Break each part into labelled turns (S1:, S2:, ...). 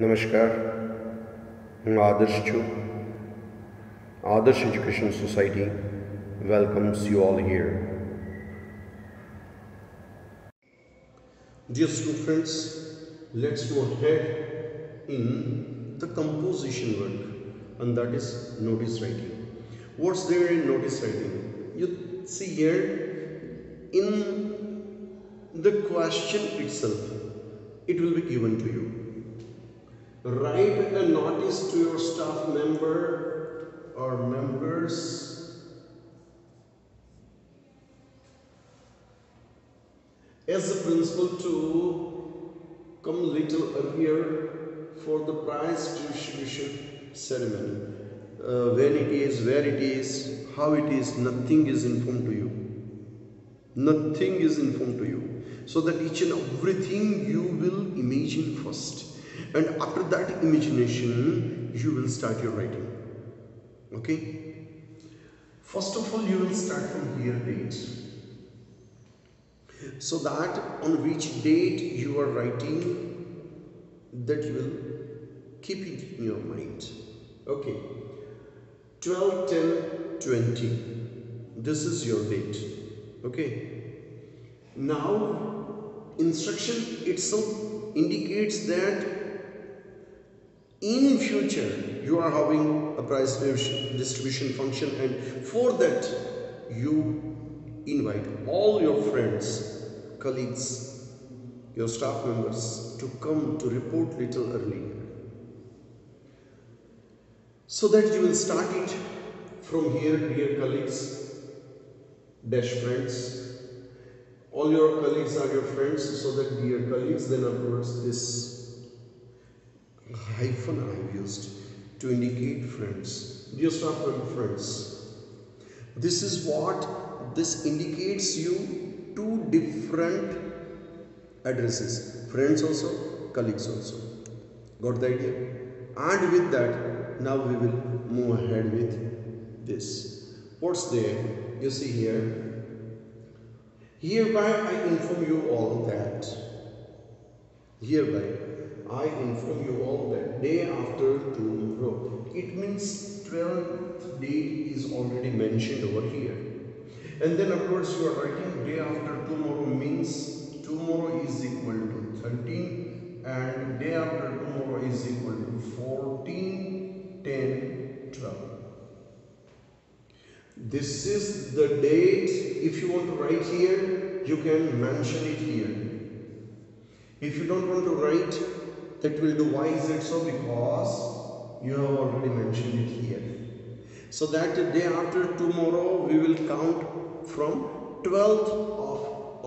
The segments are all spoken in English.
S1: Namaskar, Adarsh Chu, Adarsh Education Society welcomes you all here.
S2: Dear students, let's go ahead in the composition work and that is notice writing. What's there in notice writing? You see here in the question itself, it will be given to you Write a notice to your staff member or members as a principal to come little earlier for the prize distribution ceremony. Uh, when it is, where it is, how it is, nothing is informed to you. Nothing is informed to you. So that each and everything you will imagine first. And after that imagination, you will start your writing. Okay? First of all, you will start from here date so that on which date you are writing that you will keep it in your mind. Okay. 12 10 20 this is your date. Okay? Now instruction itself indicates that in future you are having a price distribution function and for that you invite all your friends, colleagues, your staff members to come to report little earlier. So that you will start it from here, dear colleagues, dash friends. All your colleagues are your friends, so that dear colleagues, then afterwards this hyphen I have used to indicate friends. Dear staff member friends, this is what this indicates you two different addresses. Friends also colleagues also. Got the idea? And with that now we will move ahead with this. What's there? You see here. Hereby i inform you all that hereby i inform you all that day after tomorrow it means 12th day is already mentioned over here. And then afterwards you are writing day after tomorrow means tomorrow is equal to 13 and day after tomorrow is equal to 14 10 12 this is the date. If you want to write here you can mention it here. If you don't want to write that will do why is it so because you have already mentioned it here so that day after tomorrow we will count from 12th of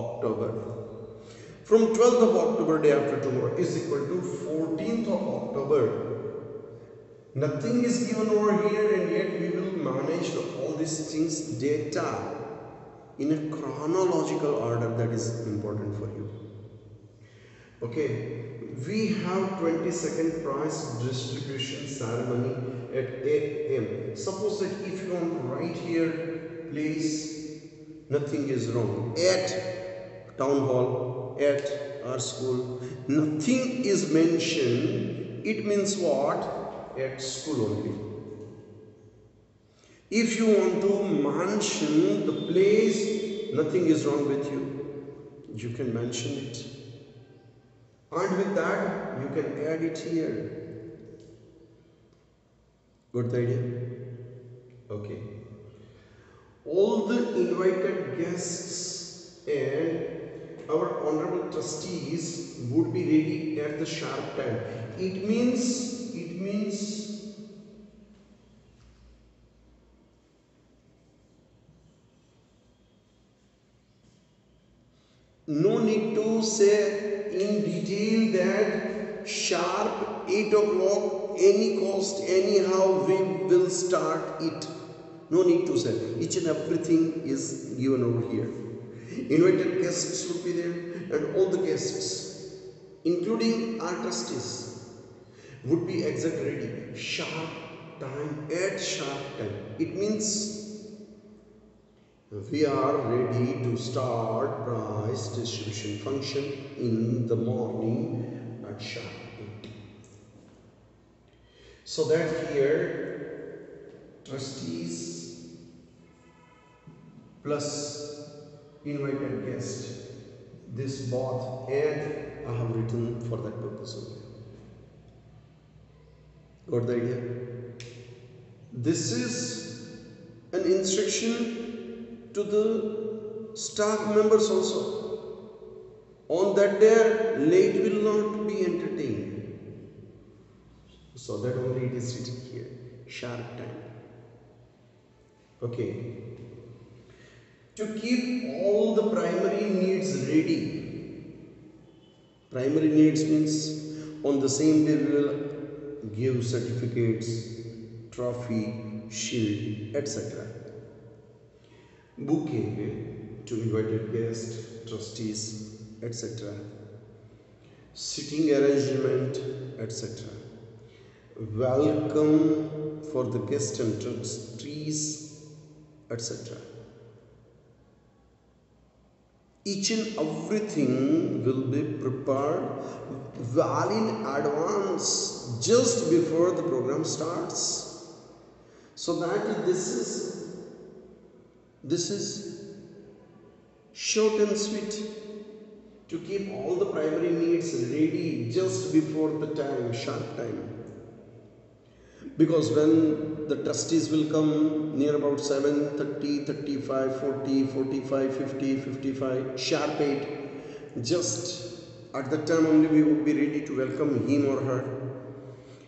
S2: October. From 12th of October day after tomorrow is equal to 14th of October. Nothing is given over here and yet we will manage all these things data in a chronological order that is important for you. Okay, we have 22nd prize distribution ceremony at 8 am. Suppose that if you want write here, please nothing is wrong. At town hall at our school nothing is mentioned. It means what? At school only. If you want to mention the place nothing is wrong with you. You can mention it and with that you can add it here. The idea? Okay. All the invited guests and our honorable trustees would be ready at the sharp time. It means no need to say in detail that sharp 8 o'clock any cost anyhow we will start it no need to say. Each and everything is given over here. Invited guests would be there, and all the guests, including our trustees, would be exact ready. Sharp time at sharp time. It means we are ready to start price distribution function in the morning at sharp 8. So that here trustees plus invited guest this both and I have written for that purpose only. Got the idea? This is an instruction to the staff members also. On that day, late will not be entertained. So that only it is written here. Sharp time. Okay. To keep all the primary needs ready. Primary needs means on the same day we will give certificates, trophy, shield, etc. Bouquet to invited guests, trustees, etc. Sitting arrangement, etc. Welcome for the guests and trustees, etc. Each and everything will be prepared well in advance just before the program starts so that this is this is short and sweet to keep all the primary needs ready just before the time sharp time. Because when the trustees will come near about 7 30 35 40 45 50 55 sharp 8 just at that time only we would be ready to welcome him or her.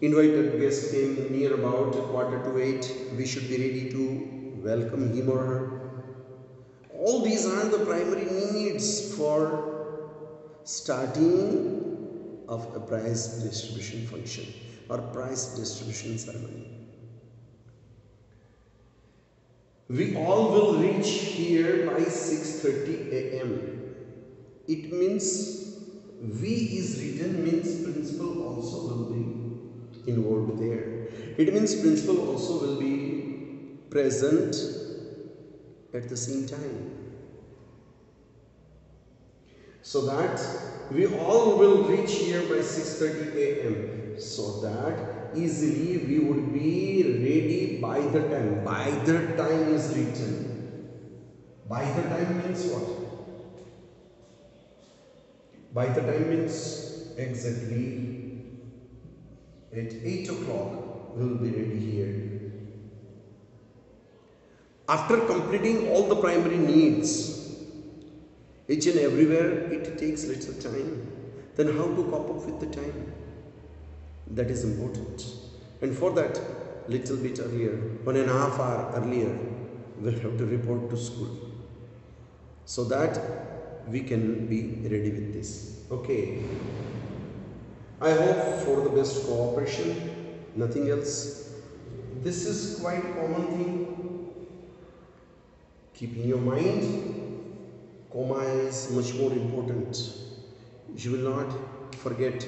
S2: Invited guest came near about quarter to 8 we should be ready to welcome him or her all these are the primary needs for starting of a price distribution function or price distribution ceremony. We all will reach here by 6:30 a.m. It means V is written means principal also will be involved there. It means principal also will be present at the same time. So that we all will reach here by 6:30 a.m. So that easily we would be ready by the time. By the time is written. By the time means what? By the time means exactly at 8 o'clock we will be ready here. After completing all the primary needs, each and everywhere it takes little time. Then how to cope up with the time? That is important. And for that, little bit earlier, one and a half hour earlier, we'll have to report to school. So that we can be ready with this. Okay. I hope for the best cooperation, nothing else. This is quite common thing. Keep in your mind, comma is much more important. You will not forget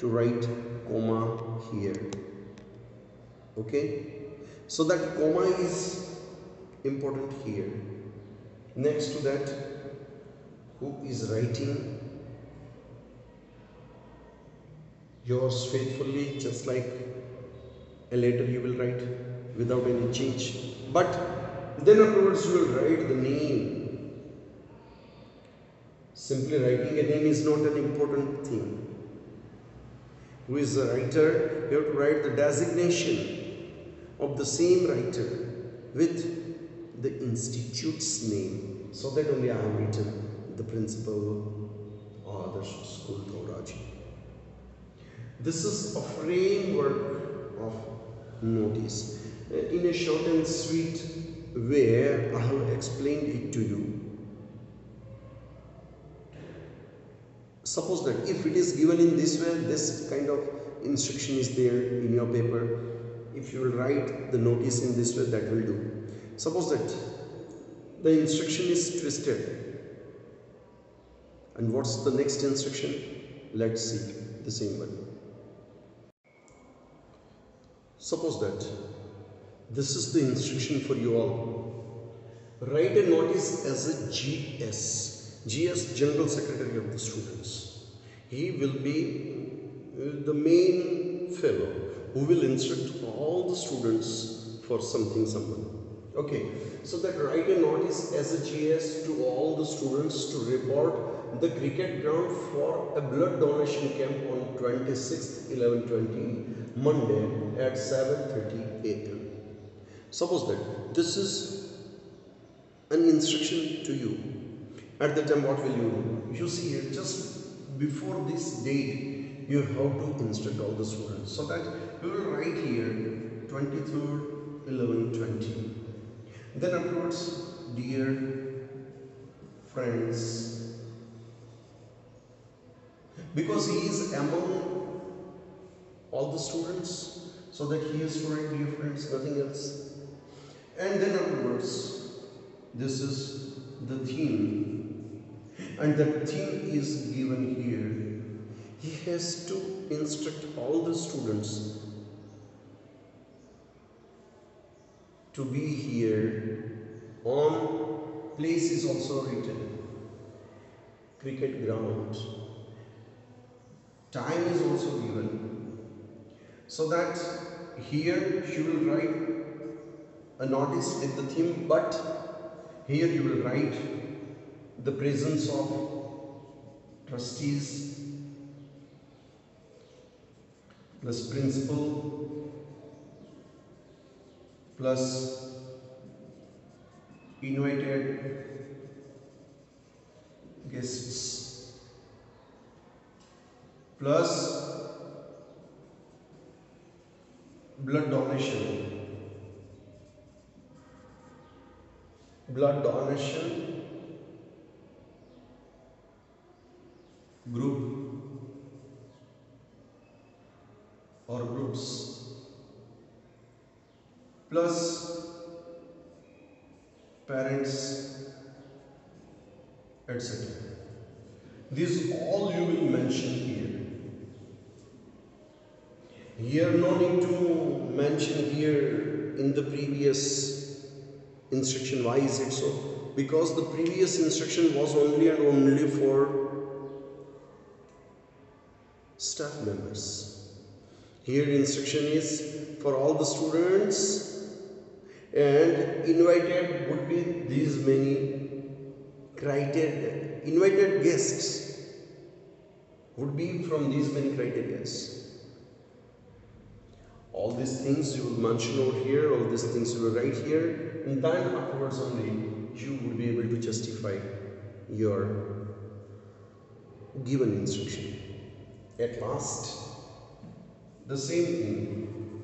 S2: to write comma here. Okay? So that comma is important here. Next to that, who is writing yours faithfully, just like a letter you will write without any change. But then afterwards you will write the name. Simply writing a name is not an important thing. Who is the writer? You have to write the designation of the same writer with the institute's name. So that only I have written the principal or the school Dhoraji. This is a framework of notice. Uh, in a short and sweet way, I have explained it to you. Suppose that if it is given in this way, this kind of instruction is there in your paper. If you will write the notice in this way, that will do. Suppose that the instruction is twisted. And what's the next instruction? Let's see the same one. Suppose that this is the instruction for you all. Write a notice as a GS. GS General Secretary of the students. He will be uh, the main fellow who will instruct all the students for something someone okay so that write a notice as a gs to all the students to report the cricket ground for a blood donation camp on 26th 1120 monday at 7:30 am suppose that this is an instruction to you. At the time what will you do? You see here just before this date you have to instruct all the students so that we will write here 23rd 1120 then afterwards dear friends because he is among all the students so that he is to write dear friends nothing else and then afterwards this is the theme. And the theme is given here. He has to instruct all the students to be here on place is also written. Cricket ground. Time is also given. So that here you will write a notice with the theme but here you will write the presence of trustees plus principal plus invited guests plus blood donation blood donation group or groups plus parents etc these all you will mention here. Here no need to mention here in the previous instruction why is it so because the previous instruction was only and only for staff members. Here instruction is for all the students and invited would be these many criteria. Invited guests would be from these many criterias all these things you will mention over here all these things you will write here and then afterwards only you would be able to justify your given instruction. At last the same thing.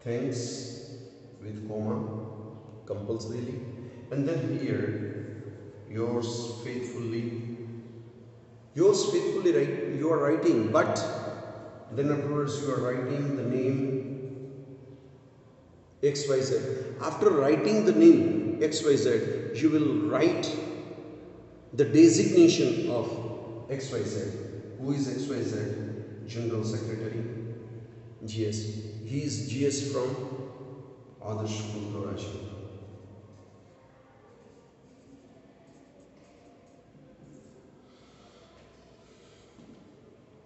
S2: Thanks with comma compulsorily. And then here yours faithfully yours faithfully right you are writing but then afterwards you are writing the name xyz after writing the name xyz you will write the designation of xyz who is xyz general secretary gs he is gs from adarsh Raji.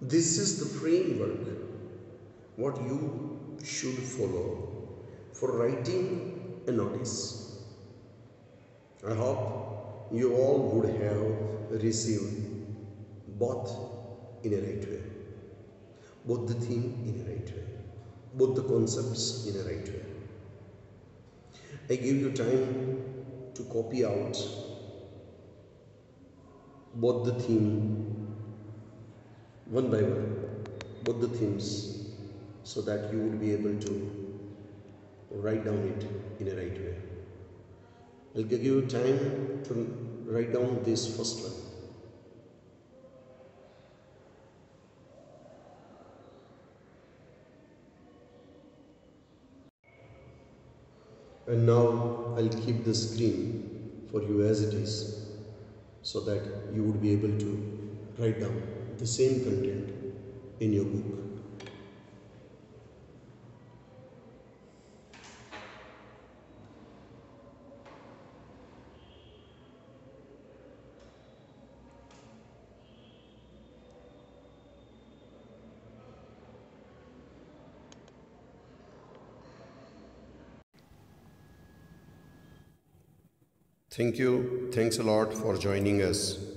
S2: This is the framework what you should follow for writing a notice. I hope you all would have received both in a right way, both the theme in a right way, both the concepts in a right way. I give you time to copy out both the theme one by one, both the themes, so that you would be able to write down it in a right way. I'll give you time to write down this first one. And now I'll keep the screen for you as it is so that you would be able to write down the same content in your book.
S1: Thank you. Thanks a lot for joining us.